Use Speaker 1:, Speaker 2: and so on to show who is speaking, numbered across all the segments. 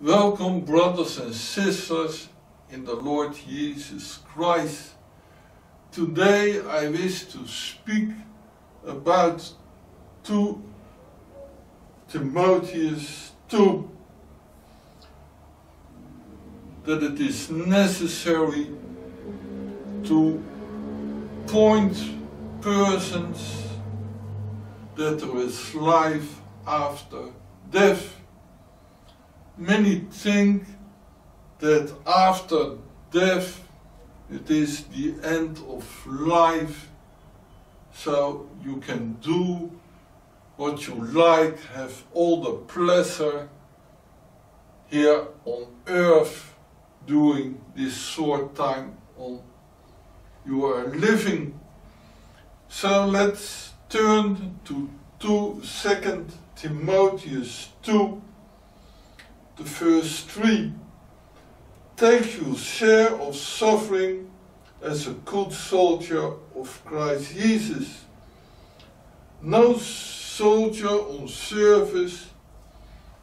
Speaker 1: Welcome, brothers and sisters in the Lord Jesus Christ. Today I wish to speak about 2 Timotheus 2 that it is necessary to point persons that there is life after death many think that after death it is the end of life, so you can do what you like, have all the pleasure here on earth doing this short time on you are living. So let's turn to 2 Second Timotheus 2 the first three. Take your share of suffering as a good soldier of Christ Jesus. No soldier on service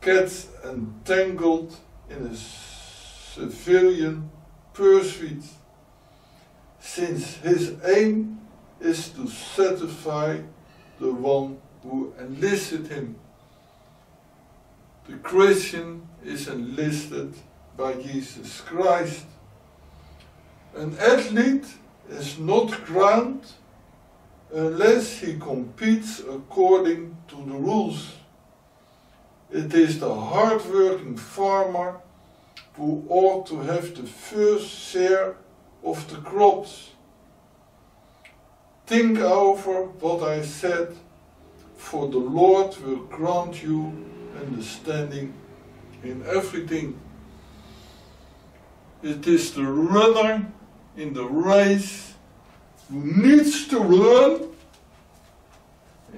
Speaker 1: gets entangled in a civilian pursuit, since his aim is to satisfy the one who enlisted him. The Christian is enlisted by Jesus Christ. An athlete is not crowned unless he competes according to the rules. It is the hard-working farmer who ought to have the first share of the crops. Think over what I said, for the Lord will grant you understanding in everything. It is the runner in the race who needs to run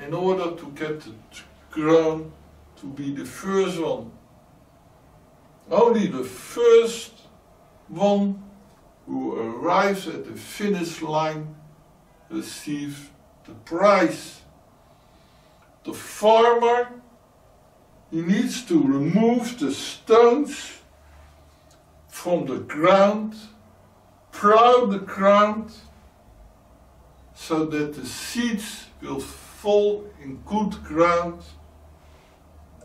Speaker 1: in order to get the crown to be the first one. Only the first one who arrives at the finish line receives the prize. The farmer he needs to remove the stones from the ground, plow the ground, so that the seeds will fall in good ground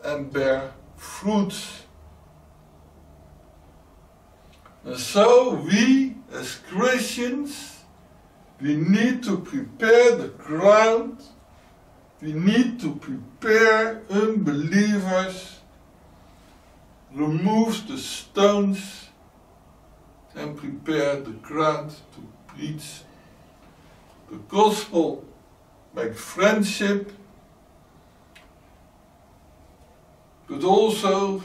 Speaker 1: and bear fruits. And so we as Christians, we need to prepare the ground we need to prepare unbelievers, remove the stones, and prepare the ground to preach the gospel. Make friendship, but also,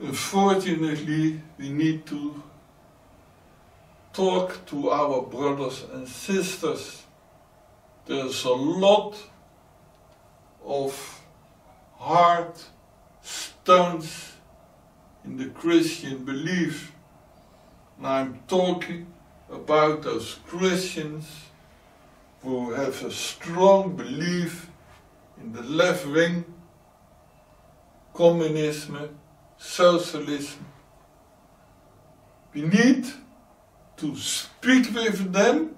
Speaker 1: unfortunately, we need to talk to our brothers and sisters there's a lot of hard stones in the Christian belief. And I'm talking about those Christians who have a strong belief in the left wing, communism, socialism. We need to speak with them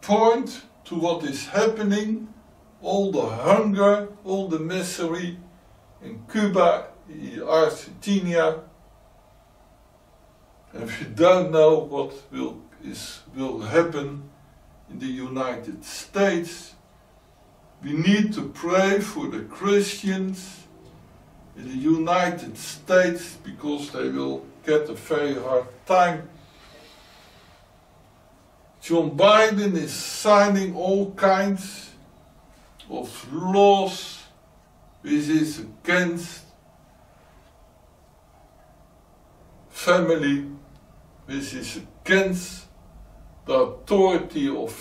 Speaker 1: point to what is happening, all the hunger, all the misery in Cuba, in Argentina. If you don't know what will, is, will happen in the United States, we need to pray for the Christians in the United States because they will get a very hard time John Biden is signing all kinds of laws which is against family, which is against the authority of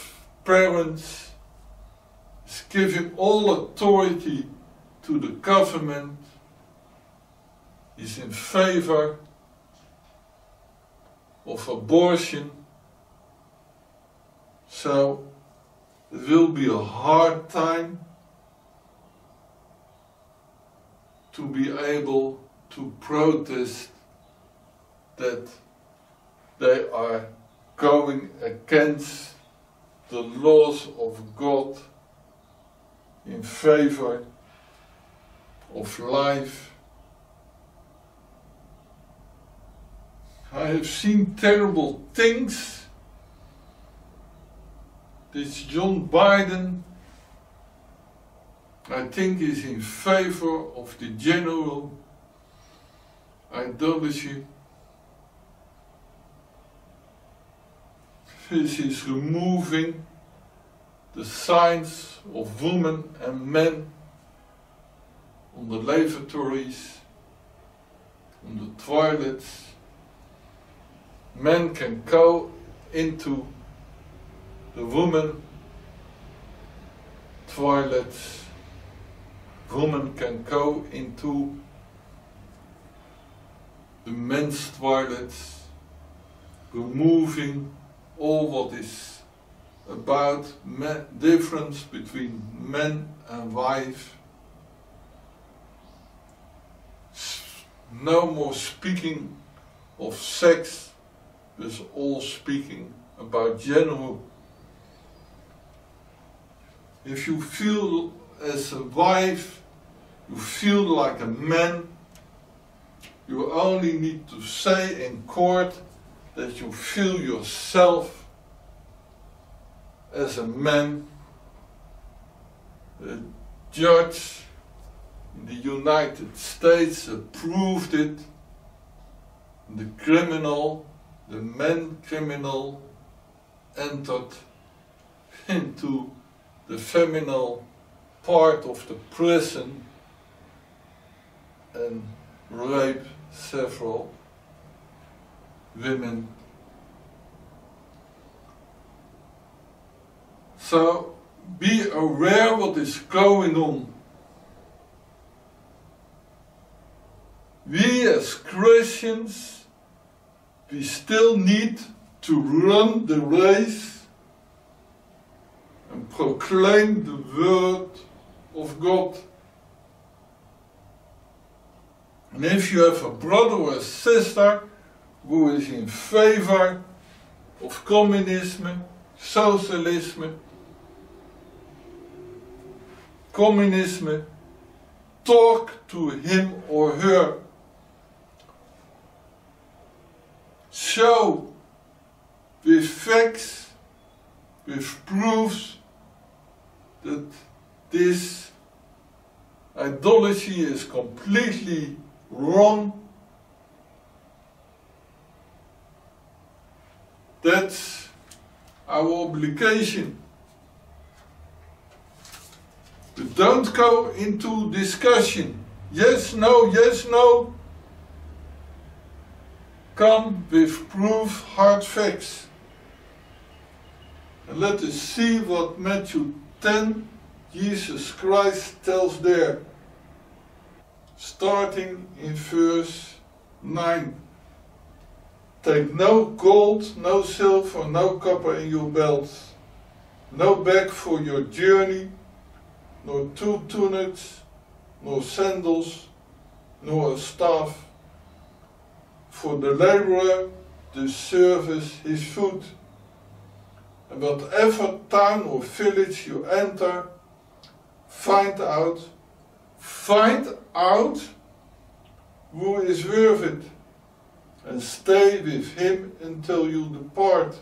Speaker 1: parents, is giving all authority to the government, is in favor of abortion, so it will be a hard time to be able to protest that they are going against the laws of God in favor of life. I have seen terrible things. This John Biden, I think, is in favor of the general idolatry. This is removing the signs of women and men on the lavatories, on the toilets. Men can go into the woman toilet woman can go into the men's toilets, removing all what is about difference between men and wife. No more speaking of sex, but all speaking about general. If you feel as a wife, you feel like a man, you only need to say in court that you feel yourself as a man. The judge in the United States approved it. The criminal, the man criminal, entered into the feminine part of the prison and raped several women. So be aware what is going on. We as Christians, we still need to run the race and proclaim the word of God. And if you have a brother or a sister who is in favor of communism, socialism, communism, talk to him or her. Show with facts, with proofs that this idolatry is completely wrong That's our obligation. Don't go into discussion. Yes, no, yes, no. Come with proof, hard facts. And let us see what Matthew 10, Jesus Christ tells there. Starting in verse 9. Take no gold, no silver, no copper in your belts, no bag for your journey, nor two tunics, nor sandals, nor a staff. For the laborer the service his food. And whatever town or village you enter, find out, find out who is worth it and stay with him until you depart.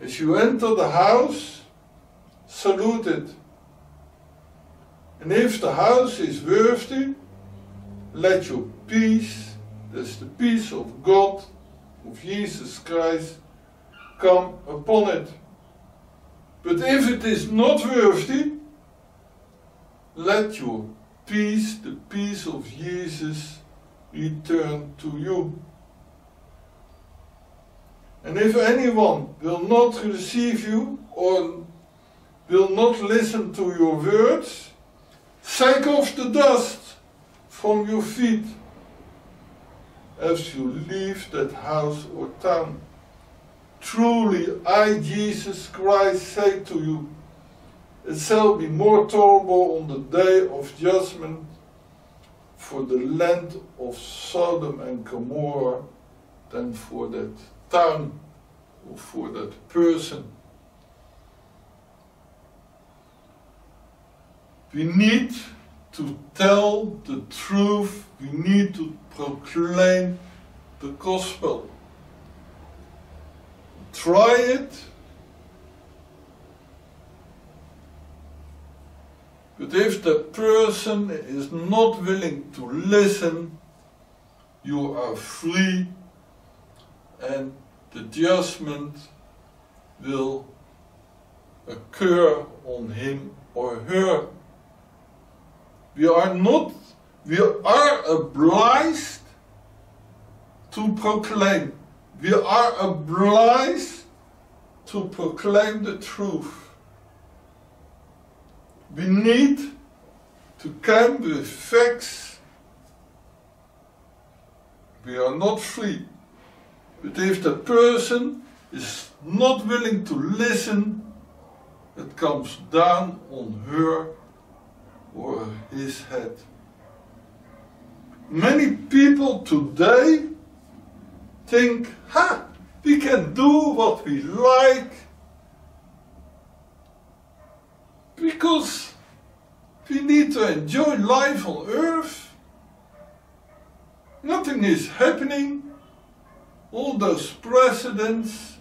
Speaker 1: As you enter the house, salute it. And if the house is worthy, let your peace, that's the peace of God, of Jesus Christ, come upon it. But if it is not worthy, let your peace, the peace of Jesus, return to you. And if anyone will not receive you or will not listen to your words, shake off the dust from your feet as you leave that house or town. Truly, I, Jesus Christ, say to you, it shall be more tolerable on the day of judgment for the land of Sodom and Gomorrah than for that town or for that person. We need to tell the truth, we need to proclaim the gospel. Try it. But if the person is not willing to listen, you are free and the judgment will occur on him or her. We are not, we are obliged to proclaim. We are obliged to proclaim the truth. We need to come with facts. We are not free. But if the person is not willing to listen, it comes down on her or his head. Many people today think, ha, we can do what we like because we need to enjoy life on earth. Nothing is happening. All those presidents,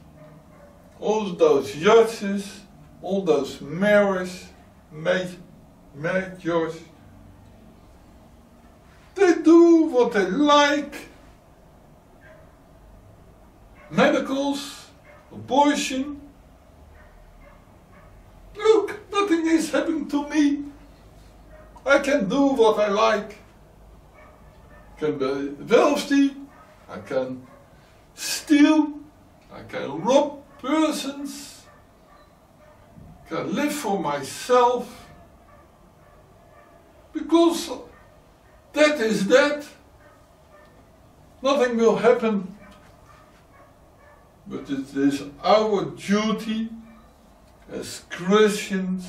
Speaker 1: all those judges, all those mayors, may mayors, they do what they like medicals, abortion. Look, nothing is happening to me. I can do what I like. I can be wealthy, I can steal, I can rob persons, I can live for myself. Because that is that. Nothing will happen but it is our duty as Christians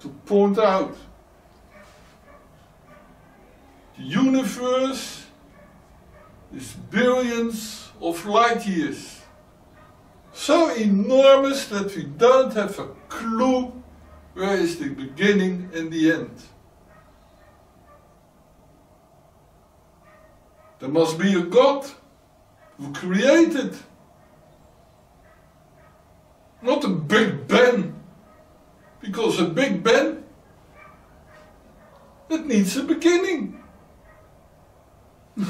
Speaker 1: to point out the universe is billions of light years. So enormous that we don't have a clue where is the beginning and the end. There must be a God who created not a Big Ben. Because a Big Ben, it needs a beginning.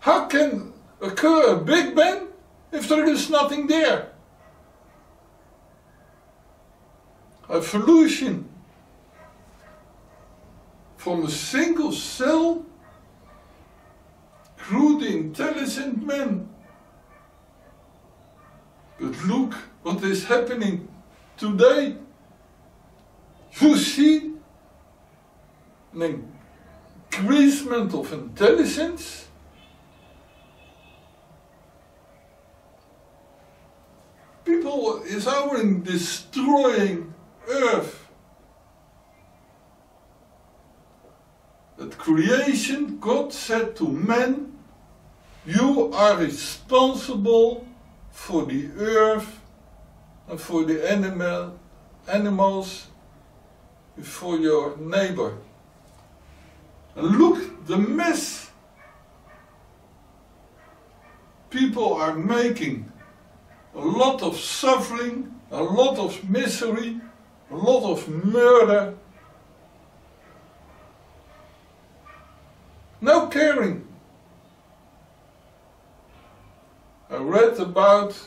Speaker 1: How can occur a Big Ben if there is nothing there? Evolution from a single cell grew the intelligent man. But look what is happening today. You see an increasement of intelligence. People is our destroying earth. At creation, God said to man, you are responsible for the earth and for the animal, animals, for your neighbor. And look the mess people are making. A lot of suffering, a lot of misery, a lot of murder. No caring. I read about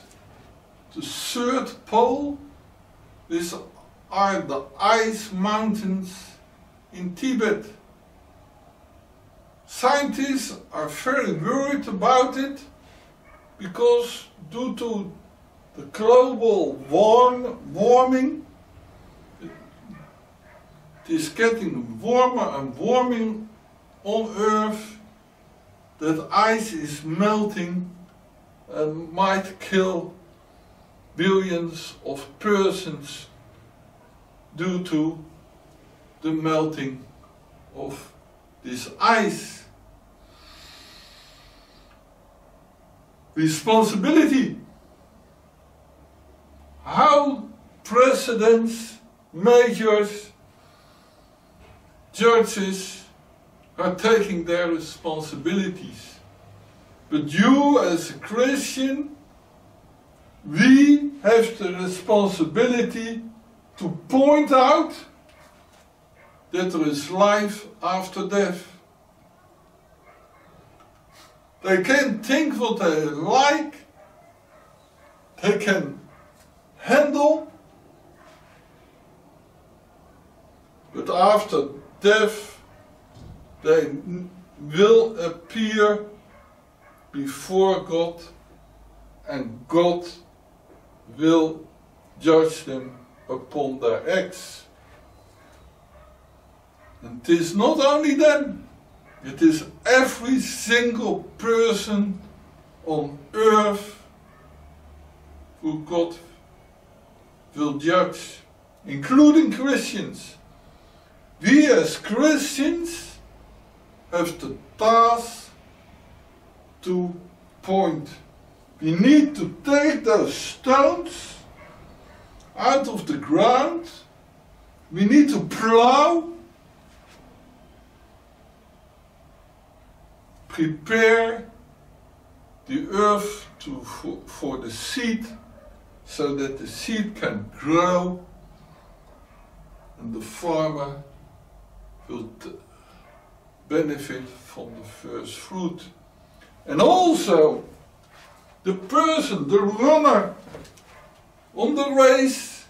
Speaker 1: the third pole. These are the ice mountains in Tibet. Scientists are very worried about it because due to the global warm, warming, it is getting warmer and warming on Earth, that ice is melting and might kill billions of persons due to the melting of this ice. Responsibility. How presidents, majors, judges are taking their responsibilities. But you as a Christian, we have the responsibility to point out that there is life after death. They can think what they like, they can handle, but after death they will appear before God and God will judge them upon their acts. And it is not only them, it is every single person on earth who God will judge, including Christians. We as Christians have the task to point. We need to take those stones out of the ground. We need to plow. Prepare the earth to, for, for the seed so that the seed can grow and the farmer will benefit from the first fruit. And also, the person, the runner on the race,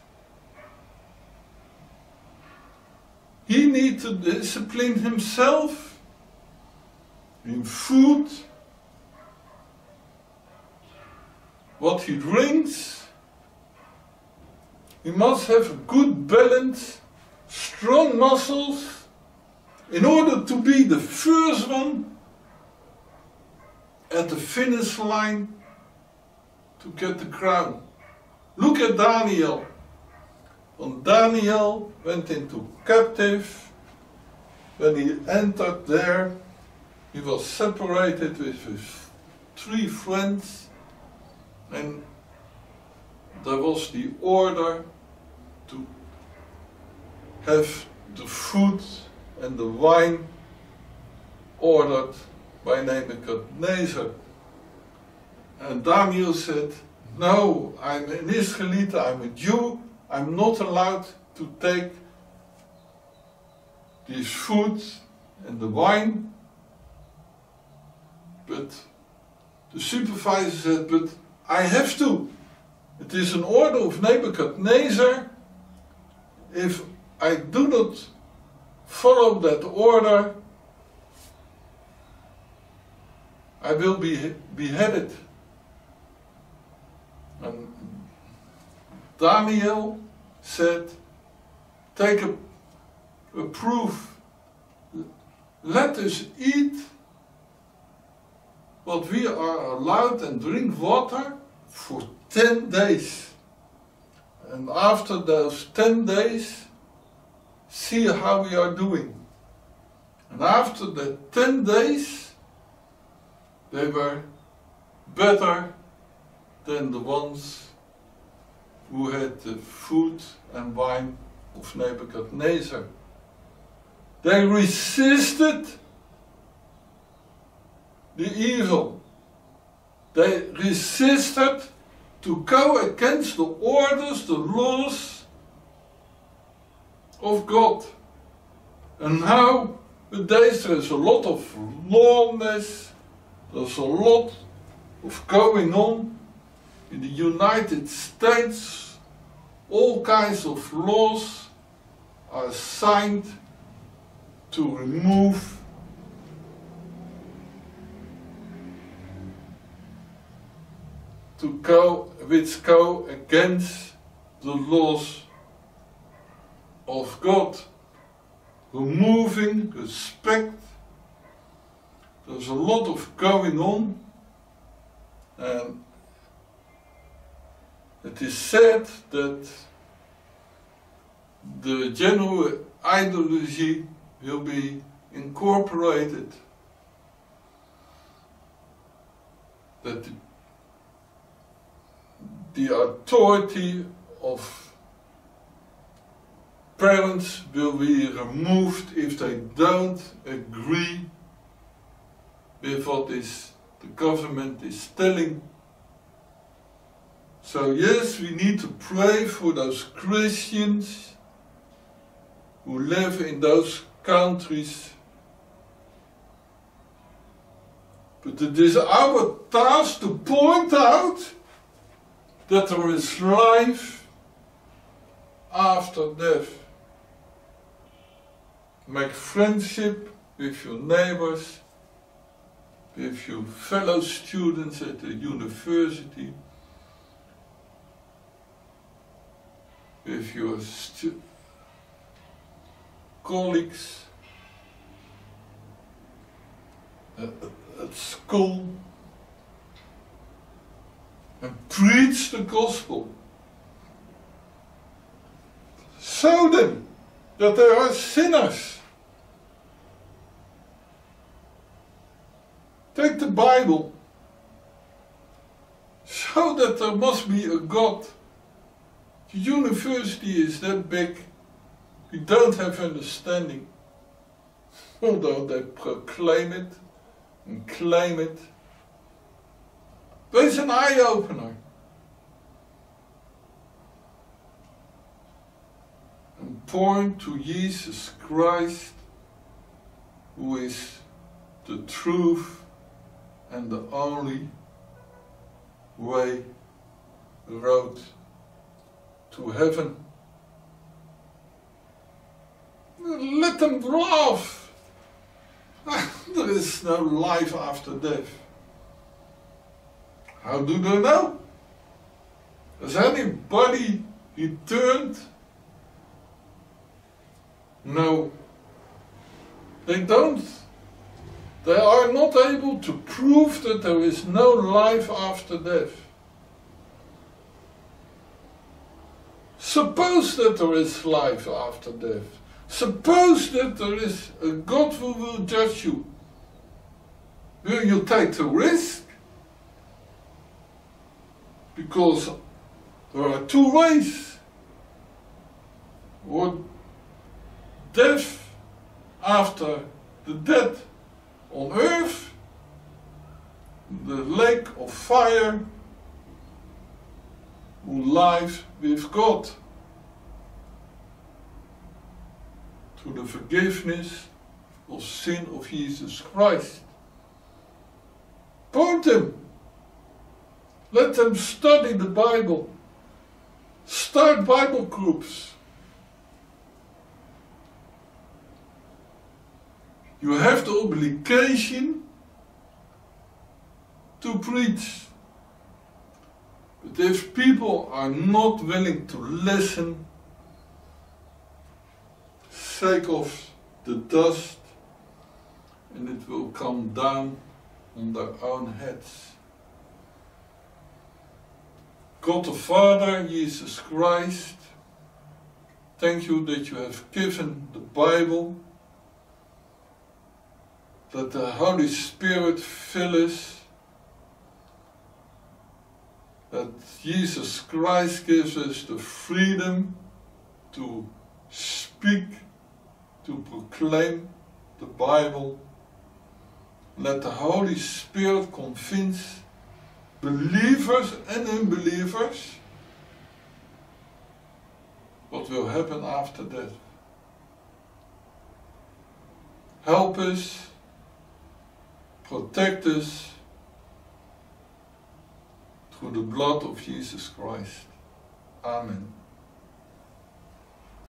Speaker 1: he needs to discipline himself in food, what he drinks. He must have a good balance, strong muscles, in order to be the first one at the finish line to get the crown. Look at Daniel. When Daniel went into captive, when he entered there, he was separated with his three friends, and there was the order to have the food and the wine ordered by Nebuchadnezzar. And Daniel said, No, I'm an Israelite, I'm a Jew, I'm not allowed to take this food and the wine. But the supervisor said, But I have to. It is an order of Nebuchadnezzar. If I do not follow that order, I will be beheaded. And Daniel said, Take a, a proof. Let us eat what we are allowed and drink water for 10 days. And after those 10 days, see how we are doing. And after the 10 days, they were better than the ones who had the food and wine of Nebuchadnezzar. They resisted the evil. They resisted to go against the orders, the laws of God. And now nowadays there is a lot of lawlessness, there's a lot of going on in the United States. All kinds of laws are signed to remove to go which go against the laws of God, removing respect. There's a lot of going on, and it is said that the general ideology will be incorporated. That the, the authority of parents will be removed if they don't agree with what is the government is telling. So yes, we need to pray for those Christians who live in those countries. But it is our task to point out that there is life after death. Make friendship with your neighbors, with your fellow students at the university, with your colleagues at school, and preach the gospel. Show them that they are sinners. Take the Bible. Show that there must be a God. The university is that big. We don't have understanding. Although they proclaim it and claim it. Wees an eye-opener. And point to Jesus Christ, who is the truth and the only way, road to heaven. Let them laugh. there is no life after death. How do they know? Has anybody returned? No. They don't. They are not able to prove that there is no life after death. Suppose that there is life after death. Suppose that there is a God who will judge you. Will you take the risk? Because there are two ways. Or death after the death on earth, the lake of fire, who live with God. Through the forgiveness of sin of Jesus Christ. Point them. Let them study the Bible. Start Bible groups. You have the obligation to preach. But if people are not willing to listen, shake off the dust and it will come down on their own heads. God the Father, Jesus Christ, thank you that you have given the Bible, that the Holy Spirit fill us, that Jesus Christ gives us the freedom to speak, to proclaim the Bible. Let the Holy Spirit convince believers and unbelievers what will happen after death. Help us, protect us through the blood of Jesus Christ. Amen.